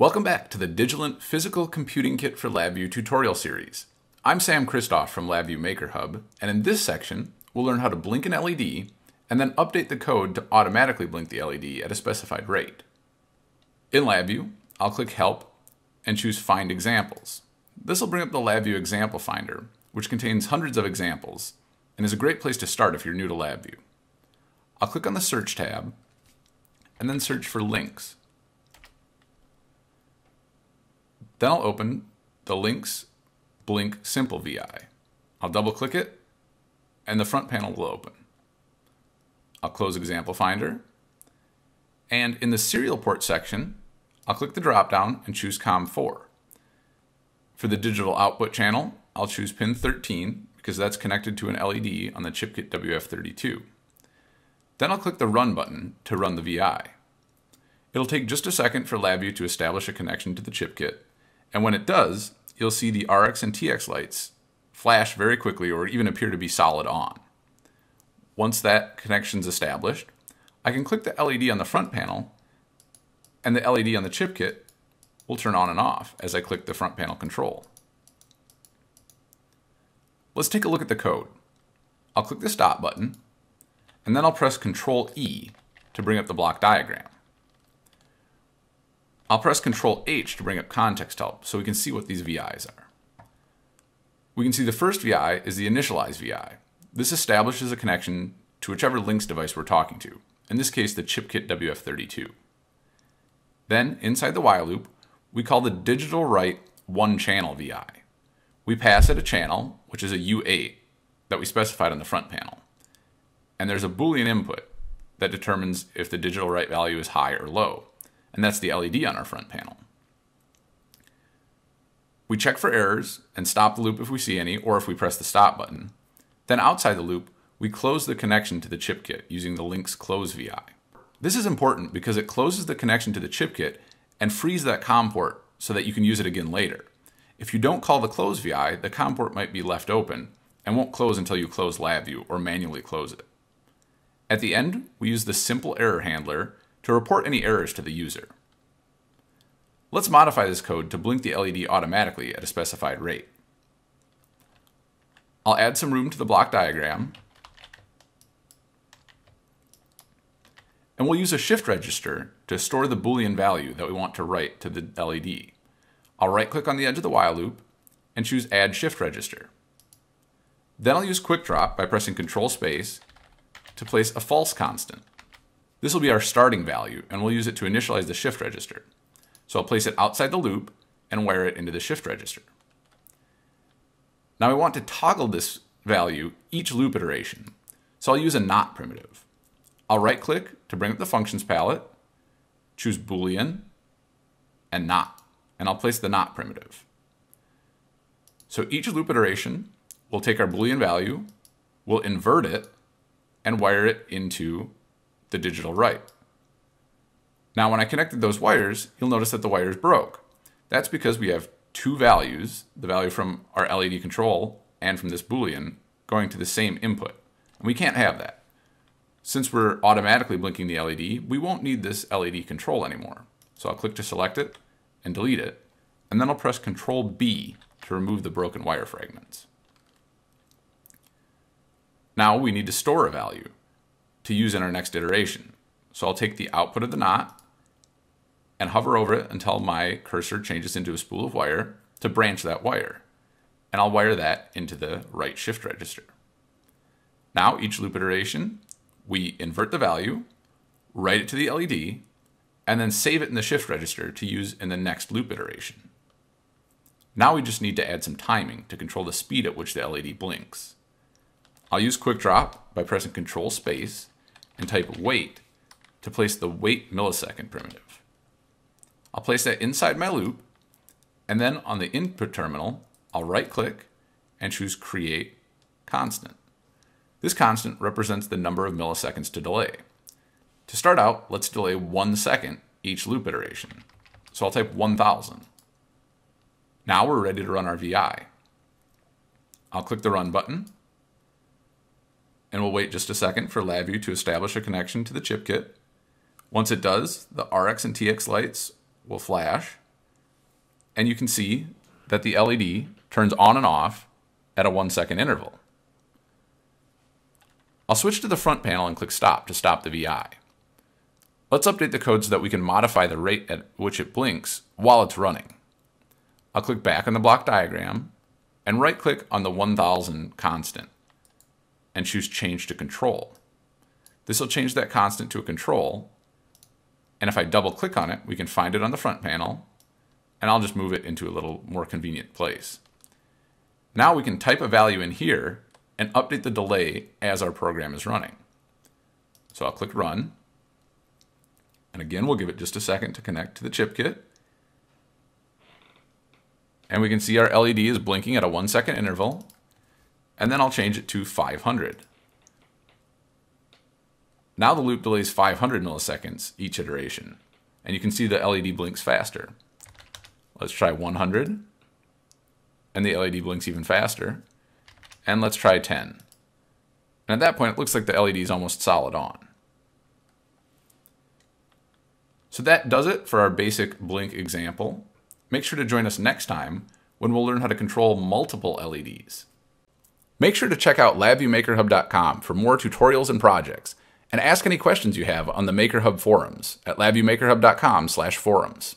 Welcome back to the Digilent Physical Computing Kit for LabVIEW tutorial series. I'm Sam Christoff from LabVIEW Maker Hub, and in this section, we'll learn how to blink an LED and then update the code to automatically blink the LED at a specified rate. In LabVIEW, I'll click Help and choose Find Examples. This will bring up the LabVIEW Example Finder, which contains hundreds of examples and is a great place to start if you're new to LabVIEW. I'll click on the Search tab and then search for LINX. Then I'll open the LINX Blink Simple VI. I'll double click it and the front panel will open. I'll close Example Finder. And in the serial port section, I'll click the dropdown and choose COM4. For the digital output channel, I'll choose pin 13 because that's connected to an LED on the ChipKit WF32. Then I'll click the Run button to run the VI. It'll take just a second for LabVIEW to establish a connection to the ChipKit, and when it does, you'll see the RX and TX lights flash very quickly or even appear to be solid on. Once that connection's established, I can click the LED on the front panel and the LED on the ChipKit will turn on and off as I click the front panel control. Let's take a look at the code. I'll click the stop button and then I'll press Control E to bring up the block diagram. I'll press Control H to bring up context help so we can see what these VIs are. We can see the first VI is the initialize VI. This establishes a connection to whichever LINX device we're talking to, in this case the ChipKit WF32. Then, inside the while loop, we call the digital write one channel VI. We pass it a channel, which is a U8, that we specified on the front panel. And there's a Boolean input that determines if the digital write value is high or low and that's the LED on our front panel. We check for errors and stop the loop if we see any or if we press the stop button. Then outside the loop, we close the connection to the ChipKit using the LINX close VI. This is important because it closes the connection to the ChipKit and frees that COM port so that you can use it again later. If you don't call the close VI, the COM port might be left open and won't close until you close LabVIEW or manually close it. At the end, we use the simple error handler to report any errors to the user. Let's modify this code to blink the LED automatically at a specified rate. I'll add some room to the block diagram, and we'll use a shift register to store the Boolean value that we want to write to the LED. I'll right-click on the edge of the while loop and choose Add Shift Register. Then I'll use Quick Drop by pressing Control Space to place a false constant. This will be our starting value, and we'll use it to initialize the shift register. So I'll place it outside the loop and wire it into the shift register. Now we want to toggle this value each loop iteration. So I'll use a not primitive. I'll right click to bring up the functions palette, choose Boolean, and not, and I'll place the not primitive. So each loop iteration we'll take our Boolean value, we'll invert it, and wire it into the digital write. Now when I connected those wires, you'll notice that the wires broke. That's because we have two values, the value from our LED control and from this Boolean, going to the same input. And we can't have that. Since we're automatically blinking the LED, we won't need this LED control anymore. So I'll click to select it and delete it, and then I'll press Control B to remove the broken wire fragments. Now we need to store a value to use in our next iteration. So I'll take the output of the not and hover over it until my cursor changes into a spool of wire to branch that wire. And I'll wire that into the right shift register. Now each loop iteration, we invert the value, write it to the LED, and then save it in the shift register to use in the next loop iteration. Now we just need to add some timing to control the speed at which the LED blinks. I'll use quick drop by pressing control space and type wait to place the wait millisecond primitive. I'll place that inside my loop, and then on the input terminal, I'll right click and choose create constant. This constant represents the number of milliseconds to delay. To start out, let's delay one second each loop iteration. So I'll type 1000. Now we're ready to run our VI. I'll click the run button and we'll wait just a second for LabVIEW to establish a connection to the ChipKit. Once it does, the RX and TX lights will flash and you can see that the LED turns on and off at a one second interval. I'll switch to the front panel and click stop to stop the VI. Let's update the code so that we can modify the rate at which it blinks while it's running. I'll click back on the block diagram and right click on the 1000 constant and choose change to control. This will change that constant to a control. And if I double click on it, we can find it on the front panel and I'll just move it into a little more convenient place. Now we can type a value in here and update the delay as our program is running. So I'll click run. And again, we'll give it just a second to connect to the ChipKit. And we can see our LED is blinking at a one second interval. And then I'll change it to 500. Now the loop delays 500 milliseconds each iteration. And you can see the LED blinks faster. Let's try 100. And the LED blinks even faster and let's try 10. And at that point, it looks like the LED is almost solid on. So that does it for our basic blink example. Make sure to join us next time when we'll learn how to control multiple LEDs. Make sure to check out LabViewMakerHub.com for more tutorials and projects, and ask any questions you have on the MakerHub forums at LabViewMakerHub.com/forums.